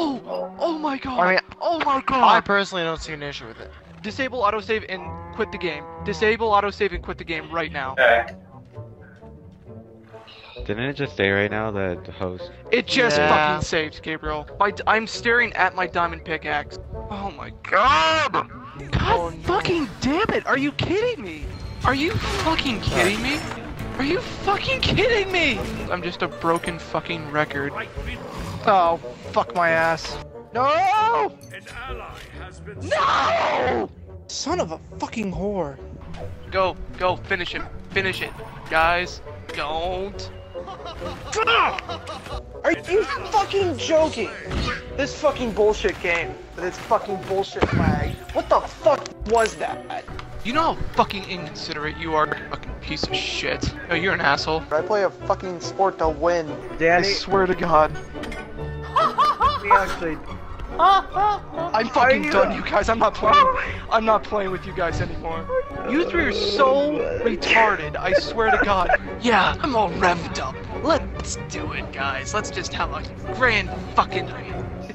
No! Oh my god! I mean, oh my god! I personally don't see an issue with it. Disable autosave and quit the game. Disable autosave and quit the game right now. Okay. Didn't it just say right now that the host? It just Yeah. fucking saved, Gabriel. My, I'm staring at my diamond pickaxe. Oh my god! God Oh, no. fucking damn it! Are you kidding me? Are you fucking kidding me? Are you fucking kidding me? I'm just a broken fucking record. Oh, fuck my ass. No! No! Son of a fucking whore. Go, go, finish him. Finish it. Guys, don't. Are you fucking joking? This fucking bullshit game with its fucking bullshit lag. What the fuck was that? You know how fucking inconsiderate you are, you fucking piece of shit. Oh, you're an asshole. I play a fucking sport to win. Danny, I swear to God. We actually. I'm fucking done, uh, you guys. I'm not playing. I'm not playing with you guys anymore. You three are so retarded. I swear to God. Yeah, I'm all revved up. Let's do it, guys. Let's just have a grand fucking.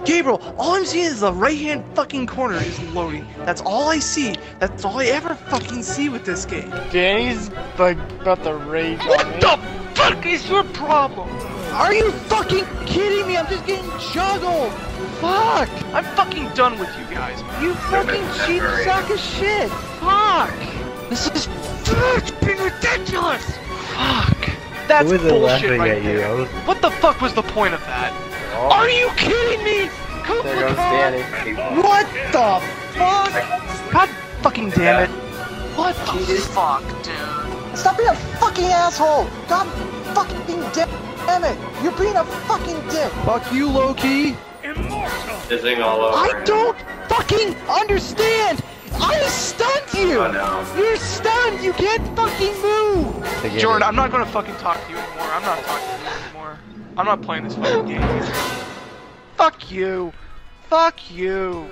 Gabriel, all I'm seeing is the right hand fucking corner is loading. That's all I see. That's all I ever fucking see with this game. Danny's like about to rage on What me. the fuck is your problem? Are you fucking kidding me? I'm just getting juggled. Fuck! I'm fucking done with you guys. You fucking cheap sack of shit. Fuck! This is it's ridiculous. Fuck! That's Who was it bullshit laughing right at you? there. Was- What the fuck was the point of that? Oh. Are you kidding me? There goes Danny. What the fuck? God fucking damn it. What the fuck, dude? Stop being a fucking asshole! God fucking damn it! You're being a fucking dick! Fuck you, Loki! Immortal. Fizzing all over. I don't fucking understand! I stunned you! Oh no. You're stunned! You can't fucking move! Jordan. I'm not gonna fucking talk to you anymore. I'm not talking to you anymore. I'm not playing this fucking game. Fuck you! Fuck you!